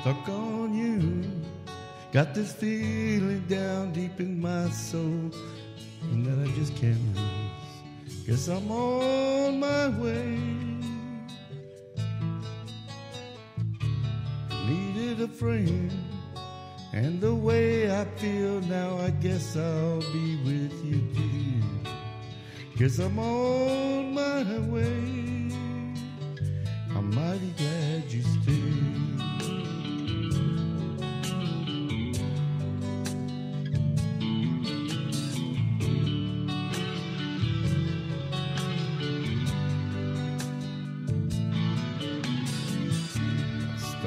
stuck on you. Got this feeling down deep in my soul and that I just can't lose. Guess I'm on my way. Needed a friend, and the way I feel now, I guess I'll be with you, dear. Guess I'm on my way. I'm mighty glad you stayed.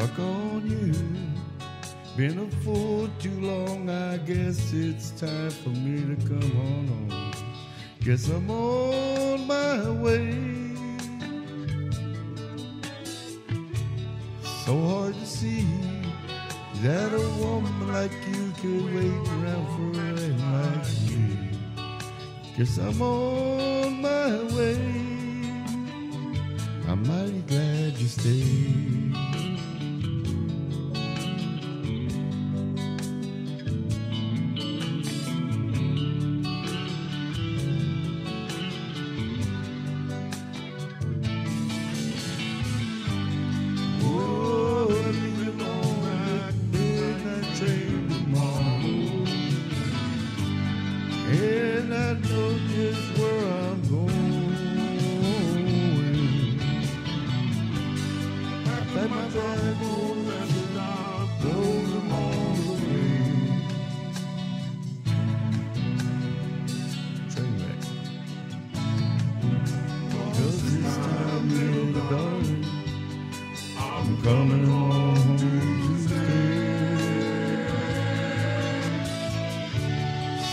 Stuck on you. Been a fool too long. I guess it's time for me to come on home. Guess I'm on my way. So hard to see that a woman like you could wait around for a like me. Guess I'm on my way. Train time, I'm coming home to stay.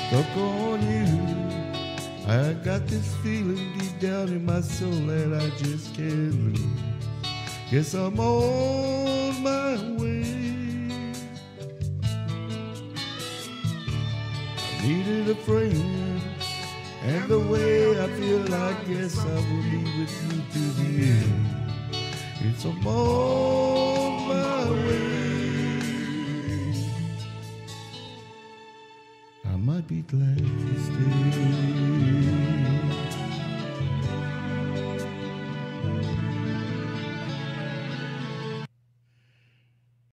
Stuck on you. I got this feeling deep down in my soul that I just can't lose. Guess I'm on my way. I needed a friend, and the way I feel, I guess I will be with you to the end. It's I'm on my way. I might be glad to stay.